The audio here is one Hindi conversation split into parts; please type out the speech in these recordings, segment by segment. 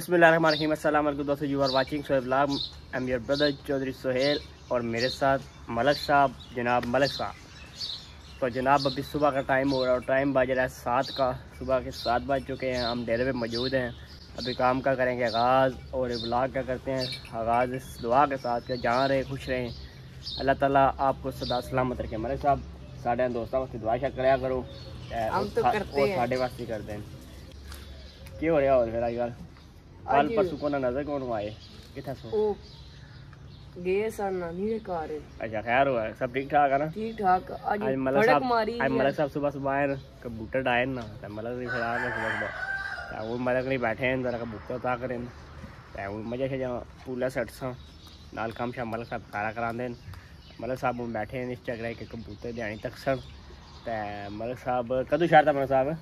बसमीम अल्लाम दोस्तों you are watching Sohaib blog I'm your brother Chaudhary Sohail और मेरे साथ मलक साहब जनाब मलक साहब। तो जनाब अभी सुबह का टाइम हो रहा है और टाइम बज रहा है सात का। सुबह के सात बज चुके हैं हम डेरे पे मौजूद हैं। अभी काम का करेंगे? आगाज़ और ब्लॉग का करते हैं? आगाज़ इस दुआ के साथ के जहाँ रहे खुश रहें। अल्लाह ताला आपको सदा सलामत रखे। मलक साहब साढ़े दोस्तों वास्ते दुआ शा कराया करो। हम तो करते हैं। साढ़े वास्ते करते हैं। क्यों हो रहा और फिर अजकल काल परसों को ना नज़र कौन आए किथा सो ओ गए सर ना नीरे घर अच्छा खैर हुआ सब ठीक ठाक है ना? ठीक ठाक आज आज मतलब मलक साहब आज मलक मतलब साहब सुबह सुबह आए कबूतर आए ना तो मलक नहीं खड़ा ना तो मतलब सुबह सुबह। तो वो मलक नहीं बैठे हैं जरा कबूतर ता करें तो वो मज़े से जहाँ पूला सेट सा नाल काम शाम मलक साहब खारा करा दें मलक साहब बैठे हैं इस चक्कर के कबूतर देने तक सर। तो मलक साहब कदू शहर था मलक साहब?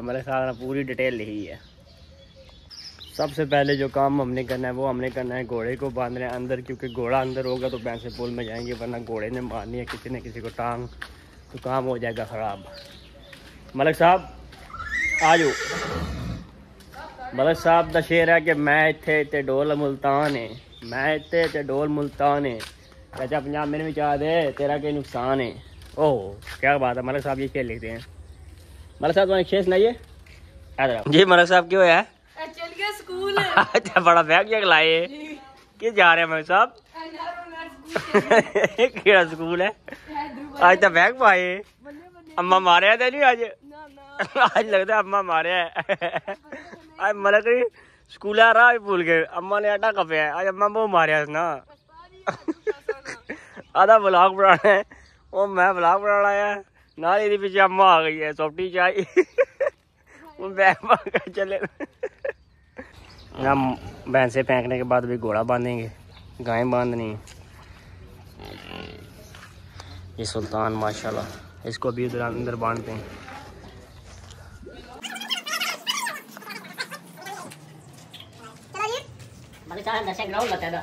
मतलब पूरी डिटेल लिखी है। सबसे पहले जो काम हमने करना है वो हमने करना है घोड़े को बांधना है अंदर क्योंकि घोड़ा अंदर होगा तो पैसे पुल में जाएँगे वरना घोड़े ने बांधनी है किसी ने किसी को टांग तो काम हो जाएगा ख़राब। मलिक साहब आज। मलिक साहब का शेर है कि मैं इतने इतने डोल मुल्तान है मैं इतने इतने डोल मुल्तान है चाचा पंजाब मेरे में क्या दे तेरा के नुकसान है। ओह क्या बात है मलक साहब ये खेल लेते हैं। मलक साहब तुम्हारी खेल सुनाइए। जी मलक साहब क्यों है? स्कूल। अच्छा बड़ा बैग जग लाए क्या जा रहे हैं मलक साहब? केड़ा स्कूल है। आज तो बैग पाए। अम्मा मारे तो नहीं आज? आज लगता है अम्मा मारे आज मलक स्कूल आ रहा भूल गए। अम्मा ने आटा कपे आज अम्मा बहुत मारे ना। आधा ब्लॉग बनाना है वो मैं ब्लॉग बनाना है ना ये पीछे अम्मा आ गई है सोटी चाय वो बैग चले हम भैंसे फेंकने के बाद भी घोड़ा बांधेंगे गाय बांधनी है। ये सुल्तान माशाल्लाह इसको अभी उधर अंदर बांधते हैं ਨਾ ਨਾ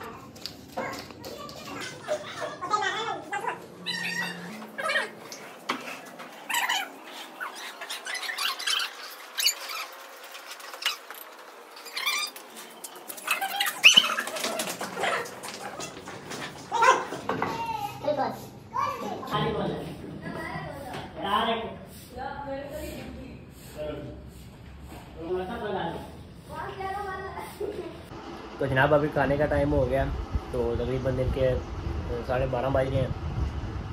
तो जनाब अभी खाने का टाइम हो गया। तो तकरीबन दिन के साढ़े बारह बज रहे हैं।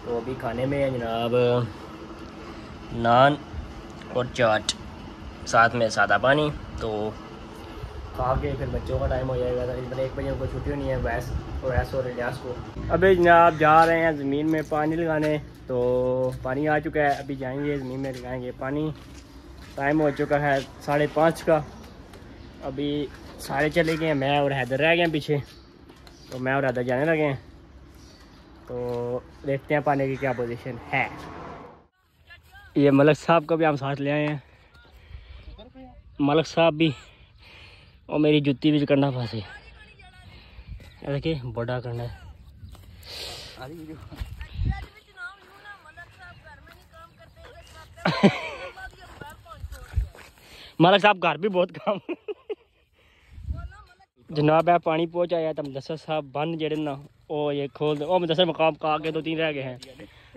तो अभी खाने में है जनाब नान और चाट। साथ में सादा पानी तो खा के फिर बच्चों का टाइम हो जाएगा। तकरीबन एक बजे उनको छुट्टी होनी है वैस और वैस और इलियास को। अभी जनाब जा रहे हैं ज़मीन में पानी लगाने। तो पानी आ चुका है, अभी जाएँगे, ज़मीन में लगाएँगे पानी। टाइम हो चुका है साढ़े पाँच का। अभी सारे चले गए, मैं और हैदर रह गए पीछे। तो मैं और हैदर जाने लगे हैं। तो देखते हैं पानी की क्या पोजीशन है। ये मलक साहब को भी हम साथ ले आए हैं। मलक साहब भी और मेरी जुत्ती भी करना फंसे देखिए, बड़ा करना है। मलक साहब घर भी बहुत काम जनाब है पानी पहुँचाया तो मुदसर साहब बंद जेड़े ना वो ये खोल दे। मुदसर मकाम का आगे दो तीन रह गए हैं।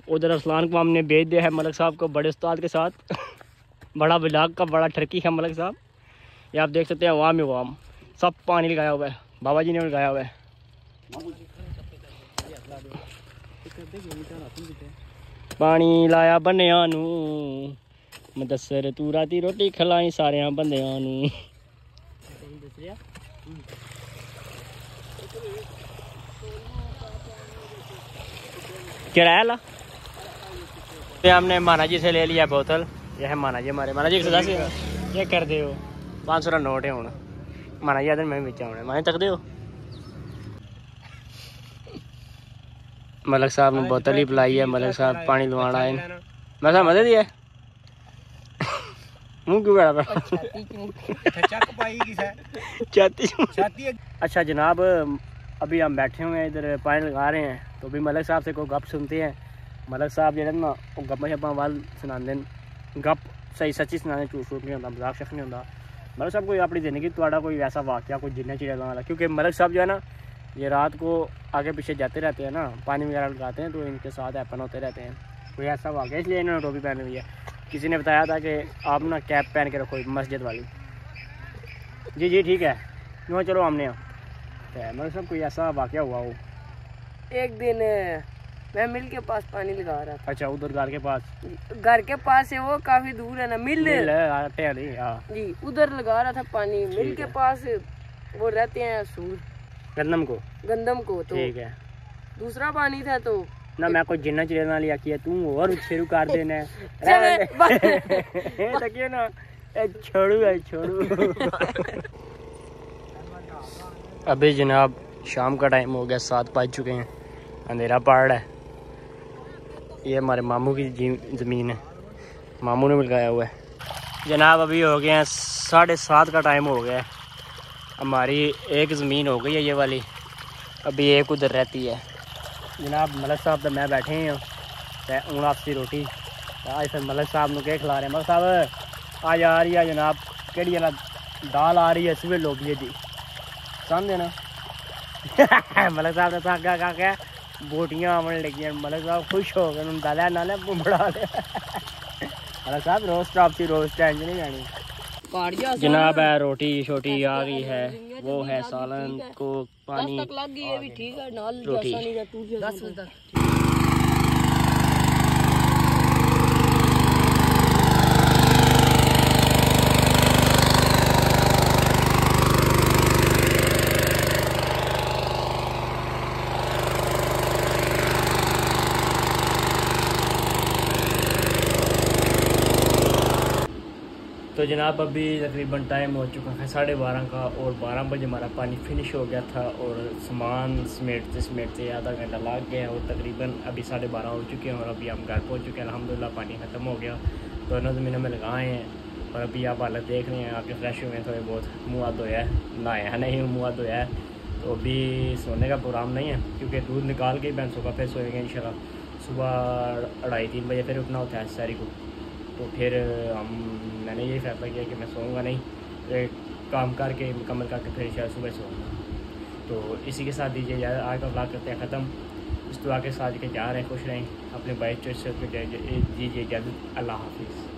उधर असलान को हमने भेज दिया है मलक साहब को, बड़े उस्ताद के साथ। बड़ा ब्लाक का, बड़ा ठरकी है मलक साहब। ये आप देख सकते हैं वाम ही वाम सब पानी लगाया हुआ है। बाबा जी ने लगाया हुआ है। पानी लाया बनिया मदसर तू राती रोटी खिलाई सारे बंदियाँ किराया ला? तो हमने माना जी से ले लिया बोतल। ये है माना जी हमारे। माना जी सदा से। दस ये कर दे पाँच सौ नोट है हूँ माना जी आदर मैं बेचा होना माने तक दे मलक साहब ने बोतल ही पिलाई है। मलक साहब पानी लुवाना है। मैं साहब मज़े दिया मुँह क्यों बड़ा छाती अच्छा जनाब अभी हम बैठे हुए हैं, इधर पानी लगा रहे हैं तो अभी मलक साहब से कोई गप सुनते हैं। मलक साहब जो ना, वो गप्पां शप्पां वाल सुनाते गप सही सच्ची सुनाने झूठ झूठ नहीं होता मज़ाक शक नहीं होता मलक साहब कोई अपनी ज़िंदगी थोड़ा कोई ऐसा वाक्य, कोई जिन्ना चिड़िया वाला। क्योंकि मलक साहब जो है ना, ये रात को आगे पीछे जाते रहते हैं ना, पानी वगैरह लगाते हैं तो इनके साथ हैपन होते रहते हैं। कोई ऐसा वाक्य इसलिए इन्होंने टोपी पहनी हुई है। किसी ने बताया था कि आप ना कैप पहन के रखो, मस्जिद वाली। जी जी, ठीक है। चलो हमने तो मतलब सब कोई ऐसा वाक़ हुआ हो। एक दिन मैं मिल के पास पानी लगा रहा था। अच्छा उधर घर के पास? घर के पास है वो काफ़ी दूर है ना मिल। मिल है, आटे वाली हाँ जी उधर लगा रहा था पानी। मिल के पास वो रहते हैं सूर। गंदम को? गंदम को तो ठीक है। दूसरा पानी था तो ना मैं कोई जिन्ना ना लिया किया तू और शुरू कर देना है। ना? छोड़ू है छोड़ू। अभी जनाब शाम का टाइम हो गया, सात बज चुके हैं। अंधेरा पहाड़ है। ये हमारे मामू की ज़मीन है। मामू ने लगाया हुआ है। जनाब अभी हो गए हैं, साढ़े सात का टाइम हो गया है। हमारी एक ज़मीन हो गई है ये वाली। अभी एक उधर रहती है। जनाब मलक साहब तो मैं बैठे हैं ते हूँ आपसी रोटी। अज फिर मलक साहब क्या खिला रहे हैं? मलक साहब, आज आ रही है जनाब। वाला दाल आ रही है सुबह लोबिये दी। समझे देना। मलक साहब ने सागा का क्या बोटियाँ आवन लगी मलक साहब खुश हो गए उन्होंने ना नाले बुमड़ा ले। मलक साहब रोज स्टॉप थी रोज टेंशन नहीं। जानी जनाब है रोटी छोटी आ गई है। वो है सालन को पानी लग गई ये भी ठीक है नाल रोटी। जैसा नहीं जा टूट जा दस बजे तक तो जनाब अभी तकरीबन टाइम हो चुका है साढ़े बारह का और बारह बजे हमारा पानी फिनिश हो गया था और सामान समेटते समेटते आधा घंटा लग गया और तकरीबन अभी साढ़े बारह हो चुके हैं और अभी हम घर पहुँच चुके हैं। अलहमदिल्ला पानी ख़त्म हो गया। दोनों ज़मीनों में लगाए हैं और अभी आप हालत देख रहे हैं, आपके फ्रेश हुए हैं, थोड़े बहुत मुँह हाथ धोया है। नहाया नहीं, मुँह हाथ धोया है। तो अभी सोने का प्रोग्राम नहीं है, क्योंकि दूध निकाल के भैंसों का फिर सोएँगे इन सुबह अढ़ाई तीन बजे फिर उठना होता है सारी को। तो फिर हम मैंने यही फैसला किया कि मैं सोऊँगा नहीं। काम करके, मुकम्मल करके फिर शायद सुबह सोऊँगा। तो इसी के साथ दीजिए यार, आज का ब्लॉग करते हैं ख़त्म। उस दुआ के साथ के जा रहे हैं, खुश रहें। अपने बाइक चोट से दीजिए इजाज़त अल्लाह हाफिज़।